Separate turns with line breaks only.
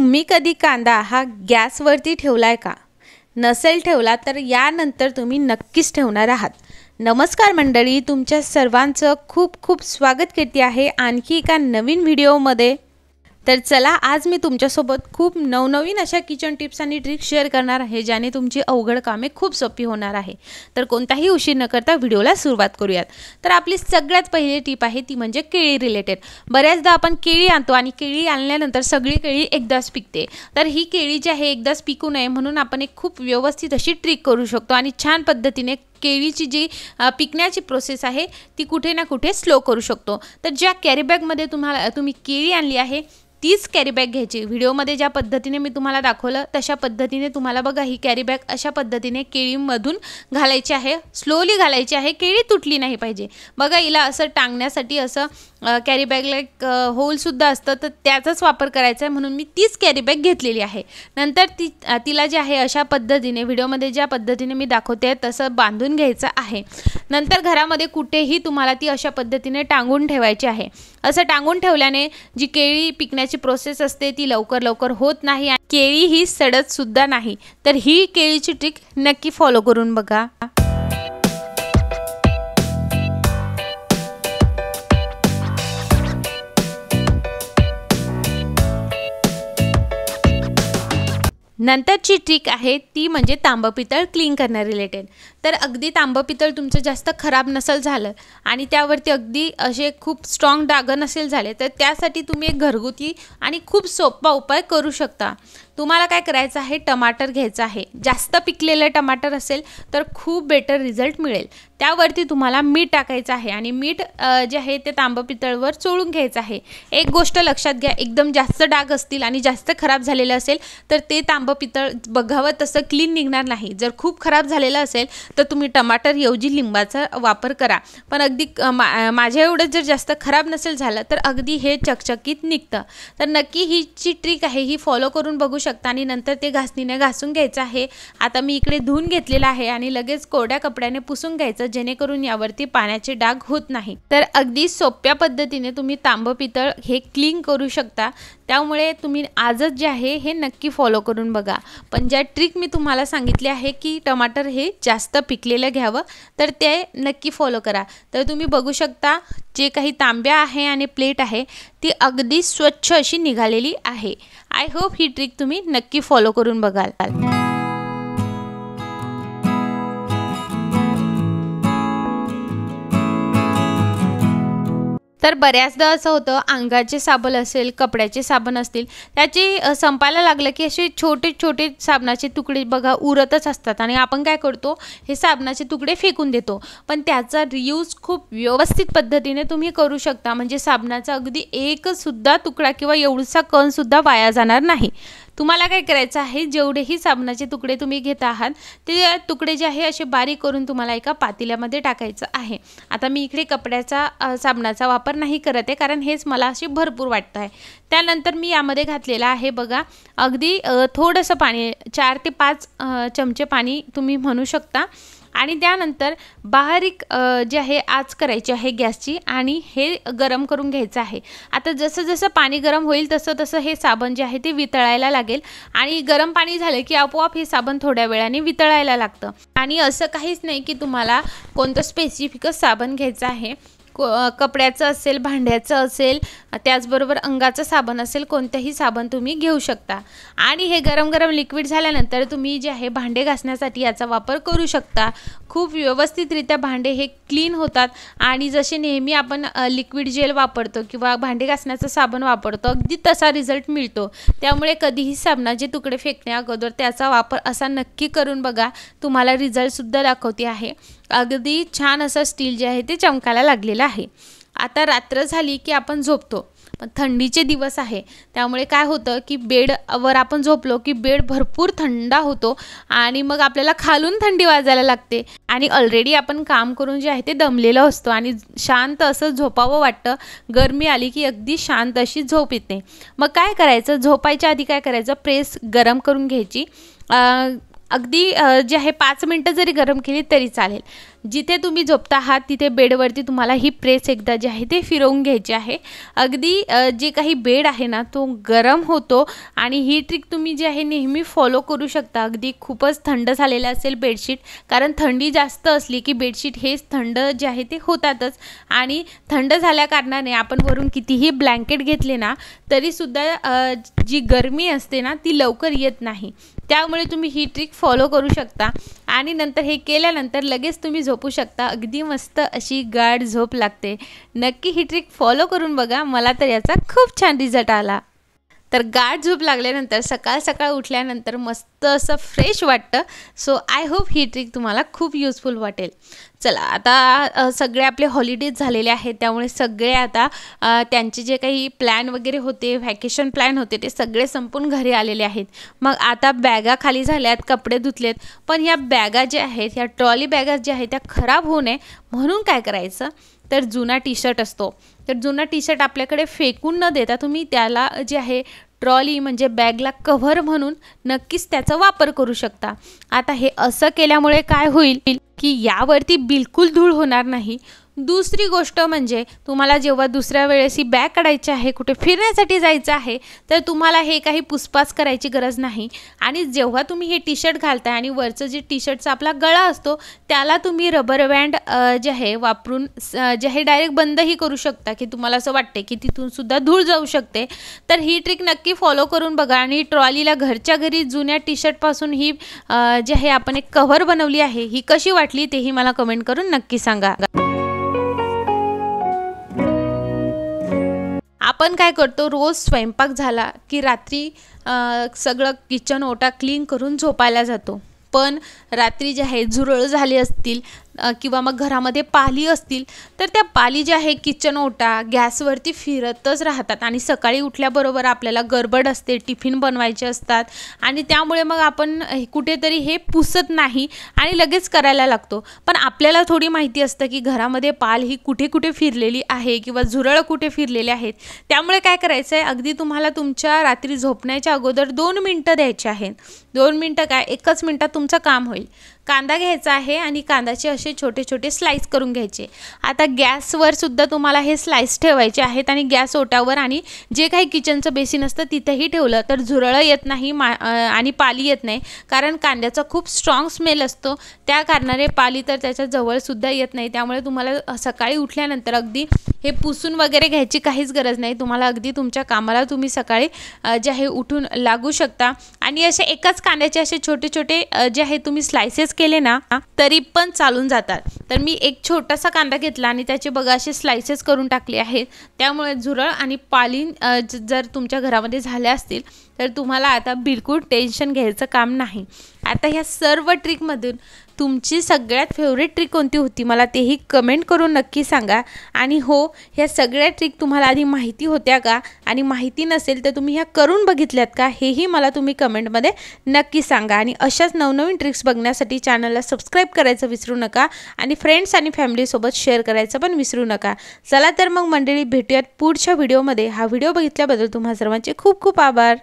तुम्ही कधी कांदा हा गॅसवरती ठेवला आहे का? नसेल ठेवला तर यानंतर तुम्ही नक्कीच ठेवणार आहात. नमस्कार मंडळी तुमच्या सर्वांचं खूप खूप स्वागत करते आहे आणखी एका नवीन व्हिडिओमध्ये. तर चला आज मी तुमच्यासोबत खूप नवनवीन अशा किचन टिप्स आणि ट्रिक्स शेअर करणार आहे ज्याने तुमची अवघड कामे खूप सोपी होणार आहे. तर कोणताही उशीर न करता व्हिडिओला सुरुवात करूयात. तर आपली सगळ्यात पहिली टिप आहे ती म्हणजे केळी रिलेटेड बऱ्याचदा आपण केळी आणतो आणि केळी आणल्यानंतर सगळी केळी एकदाच पिकते. तर ही केळी जी आहे एकदाच पिकू नये म्हणून आपण एक खूप व्यवस्थित अशी ट्रिक करू शकतो आणि छान पद्धतीने केळीची जी पिकण्याची प्रोसेस आहे ती कुठे ना कुठे स्लो करू शकतो. तर ज्या कॅरीबॅगमध्ये तुम्हाला तुम्ही केळी आणली आहे तीच कॅरीबॅग घ्यायची. व्हिडिओमध्ये ज्या पद्धतीने मी तुम्हाला दाखवलं तशा पद्धतीने तुम्हाला बघा ही कॅरीबॅग अशा पद्धतीने केळीमधून घालायची आहे. स्लोली घालायची आहे केळी तुटली नाही पाहिजे. बघा हिला असं टांगण्यासाठी असं कॅरीबॅगला एक होलसुद्धा असतं तर त्याचाच वापर करायचा आहे म्हणून मी तीच कॅरीबॅग घेतलेली आहे. नंतर ती तिला जे आहे अशा पद्धतीने व्हिडिओमध्ये ज्या पद्धतीने मी दाखवते तसं बांधून घ्यायचं आहे. नंतर घरामध्ये कुठेही तुम्हाला ती अशा पद्धतीने टांगून ठेवायची आहे. असं टांगून ठेवल्याने जी केळी पिकण्याची प्रोसेस असते ती लवकर लवकर होत नाही आणि केळी ही सडतसुद्धा नाही. तर ही केळीची ट्रिक नक्की फॉलो करून बघा. नंतरची ट्रिक आहे ती म्हणजे तांबं पितळ क्लीन करणं रिलेटेड तर अगदी तांबं पितळ तुमचं जास्त खराब नसेल झालं आणि त्यावरती अगदी असे खूप स्ट्रॉंग डाग नसेल झाले तर त्यासाठी तुम्ही एक घरगुती आणि खूप सोपा उपाय करू शकता. तुम्हाला काय करायचं आहे? टमाटर घ्यायचं आहे. जास्त पिकलेलं टमाटर असेल तर खूप बेटर रिझल्ट मिळेल. त्यावरती तुम्हाला मीठ टाकायचं आहे आणि मीठ जे आहे ते तांबं पितळवर चोळून घ्यायचं आहे. एक गोष्ट लक्षात घ्या एकदम जास्त डाग असतील आणि जास्त खराब झालेलं असेल तर ते तांबं पितळ बघावं तसं क्लीन निघणार नाही. जर खूप खराब झालेलं असेल तर तुम्ही टमाटर ऐवजी लिंबाचा वापर करा. पण अगदी मा माझ्या एवढं जर जास्त खराब नसेल झालं तर अगदी हे चकचकीत निघतं. तर नक्की ही जी ट्रिक आहे ही फॉलो करून बघू शकता आणि नंतर ते घासणीने घासून घ्यायचं आहे. आता मी इकडे धुवून घेतलेलं आहे आणि लगेच कोरड्या कपड्याने पुसून घ्यायचं जेणेकरून यावरती पाण्याचे डाग होत नाही. तर अगदी सोप्या पद्धतीने तुम्ही तांबं पितळ हे क्लीन करू शकता. त्यामुळे तुम्ही आजच जे आहे हे नक्की फॉलो करून बघा. पण ज्या ट्रिक मी तुम्हाला सांगितली आहे की टमाटर हे जास्त पिकलेलं घ्यावं तर ते नक्की फॉलो करा. तर तुम्ही बघू शकता जे काही तांब्या आहे आणि प्लेट आहे ती अगदी स्वच्छ अशी निघालेली आहे. आय होप ही ट्रिक तुम्ही नक्की फॉलो करून बघाल. तर बऱ्याचदा असं होतं अंगाचे साबण असेल कपड्याचे साबण असतील त्याचे संपायला लागलं की असे छोटे छोटे साबणाचे तुकडे बघा उरतच असतात. आणि आपण काय करतो हे साबणाचे तुकडे फेकून देतो. पण त्याचा रियूज खूप व्यवस्थित पद्धतीने तुम्ही करू शकता. म्हणजे साबणाचा अगदी एकसुद्धा तुकडा किंवा एवढसा कणसुद्धा वाया जाणार नाही. तुम्हाला काय करायचं आहे? जेवढेही साबणाचे तुकडे तुम्ही घेत आहात ते तुकडे जे आहे असे बारीक करून तुम्हाला एका पातेल्यामध्ये टाकायचं आहे. आता मी इकडे कपड्याचा साबणाचा वापर नाही करत आहे कारण हेच मला असे भरपूर वाटतं आहे. त्यानंतर मी यामध्ये घातलेलं आहे बघा अगदी थोडंसं पाणी चार ते पाच चमचे पाणी तुम्ही म्हणू शकता. आणि त्यानंतर बारीक जे आहे आज करायची आहे गॅसची आणि हे गरम करून घ्यायचं आहे. आता जसं जसं पाणी गरम होईल तसं तसं हे साबण जे आहे ते वितळायला लागेल. आणि गरम पाणी झालं की आपोआप हे साबण थोड्या वेळाने वितळायला लागतं. आणि असं काहीच नाही की तुम्हाला कोणतं स्पेसिफिकच साबण घ्यायचं आहे. कपड्याचं असेल भांड्याचं असेल त्याचबरोबर अंगाचं साबण असेल कोणतंही साबण तुम्ही घेऊ शकता. आणि हे गरम गरम लिक्विड झाल्यानंतर तुम्ही जे आहे भांडे घासण्यासाठी याचा वापर करू शकता. खूप व्यवस्थितरित्या भांडे हे क्लीन होतात आणि जसे नेहमी आपण लिक्विड जेल वापरतो किंवा भांडे घासण्याचं साबण वापरतो अगदी तसा रिझल्ट मिळतो. त्यामुळे कधीही साबणाचे तुकडे फेकण्या अगोदर त्याचा वापर असा नक्की करून बघा. तुम्हाला रिझल्टसुद्धा दाखवते आहे. अगदी छान असं स्टील जे आहे ते चमकायला लागलेलं आहे. आता रात्र झाली की आपण झोपतो. पण थंडीचे दिवस आहे. त्यामुळे काय होतं की बेडवर आपण झोपलो की बेड भरपूर थंडा होतो आणि मग आपल्याला खालून थंडी वाजायला लागते. आणि ऑलरेडी आपण काम करून जे आहे ते दमलेलं असतो आणि शांत असं झोपावं वाटतं. गरमी आली की अगदी शांत अशी झोप येते. मग काय करायचं? झोपायच्या आधी काय करायचं? प्रेस गरम करून घ्यायची. अगदी जे आहे पाच मिनटं जरी गरम केली तरी चालेल. जिथे तुम्ही झोपता आहात तिथे बेडवरती तुम्हाला ही प्रेस एकदा जी आहे ते फिरवून घ्यायची आहे. अगदी जे काही बेड आहे ना तो गरम होतो आणि ही ट्रिक तुम्ही जी आहे नेहमी फॉलो करू शकता. अगदी खूपच थंड झालेलं असेल बेडशीट कारण थंडी जास्त असली की बेडशीट हेच थंड जे आहे ते होतातच. आणि थंड झाल्या कारणाने आपण वरून कितीही ब्लँकेट घेतले ना तरीसुद्धा जी गरमी असते ना ती लवकर येत नाही. त्यामुळे तुम्ही ही ट्रिक फॉलो करू शकता. आणि नंतर हे केल्यानंतर लगेच तुम्ही झोपू शकता. अगदी मस्त अशी गाढ झोप लागते. नक्की ही ट्रिक फॉलो करून बघा. मला तर याचा खूप छान रिझल्ट आला. तर गाठ झोप लागल्यानंतर सकाळ सकाळ उठल्यानंतर मस्त असं फ्रेश वाटतं. सो आय होप ही ट्रिक तुम्हाला खूप युजफुल वाटेल. चला आता सगळे आपले हॉलिडेज झालेले आहेत. त्यामुळे सगळे आता त्यांचे जे काही प्लॅन वगैरे होते व्हॅकेशन प्लॅन होते ते सगळे संपून घरी आलेले आहेत. मग आता बॅगा खाली झाल्यात कपडे धुतलेत. पण या बॅगा ज्या आहेत ह्या ट्रॉली बॅगा ज्या आहेत त्या खराब होऊ नये. म्हणून काय करायचं? तर जुना टी शर्ट असतो. तर जुना टी शर्ट आपल्याकडे फेकून न देता तुम्ही त्याला जे आहे ट्रॉली म्हणजे बॅगला कव्हर म्हणून नक्कीच त्याचा वापर करू शकता. आता हे असं केल्यामुळे काय होईल की यावरती बिलकुल धूळ होणार नाही. दुसरी गोष्ट म्हणजे तुम्हाला जेव्हा दुसऱ्या वेळेस ही बॅग काढायची आहे कुठे फिरण्यासाठी जायचं आहे तर तुम्हाला हे काही पुसपास करायची गरज नाही. आणि जेव्हा तुम्ही हे टी शर्ट घालताय आणि वरचं जे टी शर्टचा आपला गळा असतो त्याला तुम्ही रबर बँड जे आहे वापरून जे आहे डायरेक्ट बंदही करू शकता की तुम्हाला असं वाटते की तिथून सुद्धा धूळ जाऊ शकते. तर ही ट्रिक नक्की फॉलो करून बघा आणि ट्रॉलीला घरच्या घरी जुन्या टी शर्टपासून ही जे आहे आपण एक कव्हर बनवली आहे ही कशी वाटली तेही मला कमेंट करून नक्की सांगा. आपण काय करतो रोज स्वयंपाक झाला की रात्री सगळं किचन ओटा क्लीन करून झोपायला जातो. पण रात्री जे आहे झुरळ झाली असतील किंवा मग घरामध्ये पाली असतील तर त्या पाली ज्या आहे किचन ओटा गॅसवरती फिरतच राहतात. आणि सकाळी उठल्याबरोबर आपल्याला गडबड असते टिफिन बनवायचे असतात. आणि त्यामुळे मग आपण कुठेतरी हे पुसत नाही आणि लगेच करायला लागतो. पण आपल्याला थोडी माहिती असतं की घरामध्ये पाल ही कुठे कुठे फिरलेली आहे किंवा झुरळ कुठे फिरलेले आहेत. त्यामुळे काय करायचं आहे अगदी तुम्हाला तुमच्या रात्री झोपण्याच्या अगोदर दोन मिनटं द्यायचे आहेत. दोन मिनटं काय? एकच मिनटात तुमचं काम होईल. कांदा घ्यायचा आहे आणि कांद्याचे असे छोटे छोटे स्लाईस करून घ्यायचे. आता गॅसवर सुद्धा तुम्हाला हे स्लाईस ठेवायचे आहेत आणि गॅस ओटावर आणि जे काही किचनचं बेसिन असतं तिथंही ठेवलं तर झुरळं येत नाही मा आणि पाली येत नाही. कारण कांद्याचा खूप स्ट्रॉंग स्मेल असतो. त्या कारणाने पाली तर त्याच्या जवळसुद्धा येत नाही. त्यामुळे तुम्हाला सकाळी उठल्यानंतर अगदी हे पुसून वगैरे घ्यायची काहीच गरज नाही. तुम्हाला अगदी तुमच्या कामाला तुम्ही सकाळी जे आहे उठून लागू शकता. आणि असे एकाच कांद्याचे असे छोटे छोटे जे आहे तुम्ही स्लायसेस केले ना तरी पण चालून जातात. तर मी एक छोटासा कांदा घेतला आणि त्याचे बघा असे स्लायसेस करून टाकले आहेत. त्यामुळे झुरळ आणि पालीन जर तुमच्या घरामध्ये झाल्या असतील तर तुम्हाला आता बिलकुल टेन्शन घ्यायचं काम नाही. आता ह्या सर्व ट्रिकमधून तुमची सगळ्यात फेवरेट ट्रिक कोणती होती? मला तेही कमेंट करून नक्की सांगा. आणि हो ह्या सगळ्या ट्रिक तुम्हाला आधी माहिती होत्या का? आणि माहिती नसेल तर तुम्ही ह्या करून बघितल्यात का? हेही मला तुम्ही कमेंटमध्ये नक्की सांगा. आणि अशाच नवनवीन ट्रिक्स बघण्यासाठी चॅनलला सबस्क्राईब करायचं विसरू नका. आणि फ्रेंड्स आणि फॅमिलीसोबत शेअर करायचं पण विसरू नका. चला तर मग मंडळी भेटूयात पुढच्या व्हिडिओमध्ये हा व्हिडिओ बघितल्याबद्दल तुम्हा सर्वांचे खूप खूप आभार.